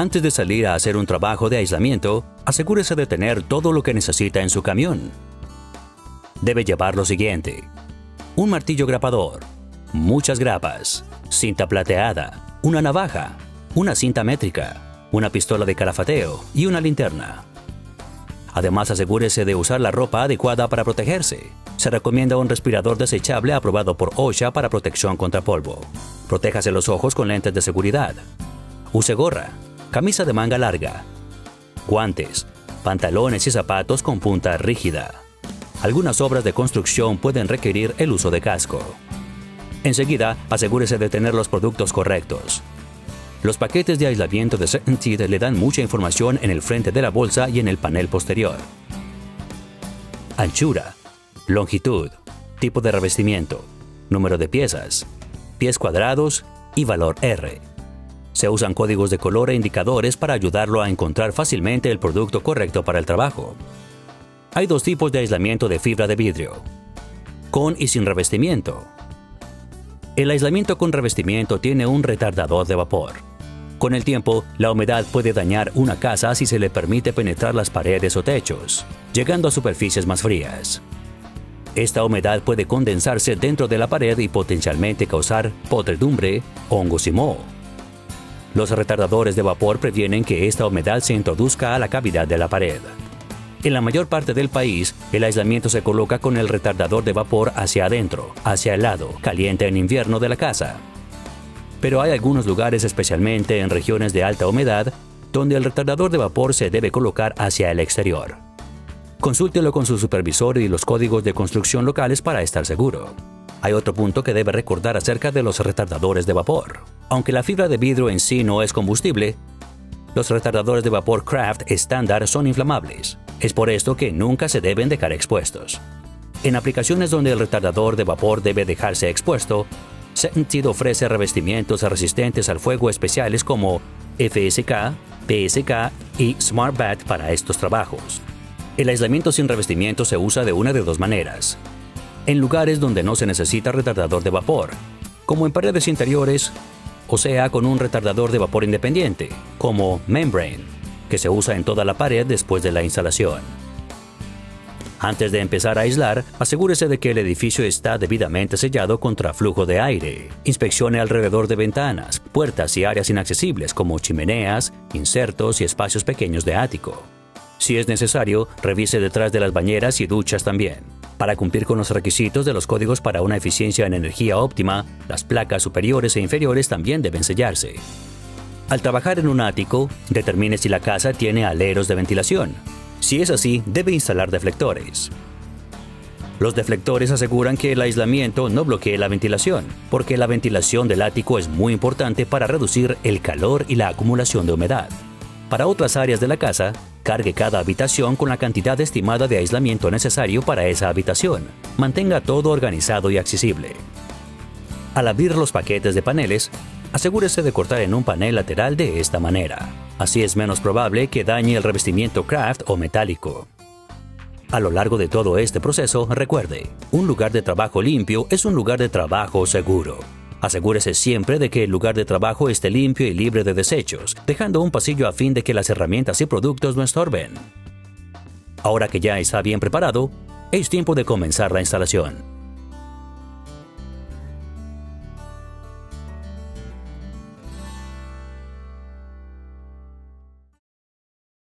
Antes de salir a hacer un trabajo de aislamiento, asegúrese de tener todo lo que necesita en su camión. Debe llevar lo siguiente. Un martillo grapador, muchas grapas, cinta plateada, una navaja, una cinta métrica, una pistola de calafateo y una linterna. Además, asegúrese de usar la ropa adecuada para protegerse. Se recomienda un respirador desechable aprobado por OSHA para protección contra polvo. Protéjase los ojos con lentes de seguridad. Use gorra, camisa de manga larga, guantes, pantalones y zapatos con punta rígida. Algunas obras de construcción pueden requerir el uso de casco. Enseguida, asegúrese de tener los productos correctos. Los paquetes de aislamiento de CertainTeed le dan mucha información en el frente de la bolsa y en el panel posterior. Anchura, longitud, tipo de revestimiento, número de piezas, pies cuadrados y valor R. Se usan códigos de color e indicadores para ayudarlo a encontrar fácilmente el producto correcto para el trabajo. Hay dos tipos de aislamiento de fibra de vidrio, con y sin revestimiento. El aislamiento con revestimiento tiene un retardador de vapor. Con el tiempo, la humedad puede dañar una casa si se le permite penetrar las paredes o techos, llegando a superficies más frías. Esta humedad puede condensarse dentro de la pared y potencialmente causar podredumbre, hongos y moho. Los retardadores de vapor previenen que esta humedad se introduzca a la cavidad de la pared. En la mayor parte del país, el aislamiento se coloca con el retardador de vapor hacia adentro, hacia el lado, caliente en invierno de la casa. Pero hay algunos lugares, especialmente en regiones de alta humedad, donde el retardador de vapor se debe colocar hacia el exterior. Consúltelo con su supervisor y los códigos de construcción locales para estar seguro. Hay otro punto que debe recordar acerca de los retardadores de vapor. Aunque la fibra de vidrio en sí no es combustible, los retardadores de vapor Craft estándar son inflamables. Es por esto que nunca se deben dejar expuestos. En aplicaciones donde el retardador de vapor debe dejarse expuesto, Sentit ofrece revestimientos resistentes al fuego especiales como FSK, PSK y SmartBat para estos trabajos. El aislamiento sin revestimiento se usa de una de dos maneras. En lugares donde no se necesita retardador de vapor, como en paredes interiores o sea con un retardador de vapor independiente, como Membrane, que se usa en toda la pared después de la instalación. Antes de empezar a aislar, asegúrese de que el edificio está debidamente sellado contra flujo de aire. Inspeccione alrededor de ventanas, puertas y áreas inaccesibles como chimeneas, insertos y espacios pequeños de ático. Si es necesario, revise detrás de las bañeras y duchas también. Para cumplir con los requisitos de los códigos para una eficiencia en energía óptima, las placas superiores e inferiores también deben sellarse. Al trabajar en un ático, determine si la casa tiene aleros de ventilación. Si es así, debe instalar deflectores. Los deflectores aseguran que el aislamiento no bloquee la ventilación, porque la ventilación del ático es muy importante para reducir el calor y la acumulación de humedad. Para otras áreas de la casa, cargue cada habitación con la cantidad estimada de aislamiento necesario para esa habitación. Mantenga todo organizado y accesible. Al abrir los paquetes de paneles, asegúrese de cortar en un panel lateral de esta manera. Así es menos probable que dañe el revestimiento craft o metálico. A lo largo de todo este proceso, recuerde, un lugar de trabajo limpio es un lugar de trabajo seguro. Asegúrese siempre de que el lugar de trabajo esté limpio y libre de desechos, dejando un pasillo a fin de que las herramientas y productos no estorben. Ahora que ya está bien preparado, es tiempo de comenzar la instalación.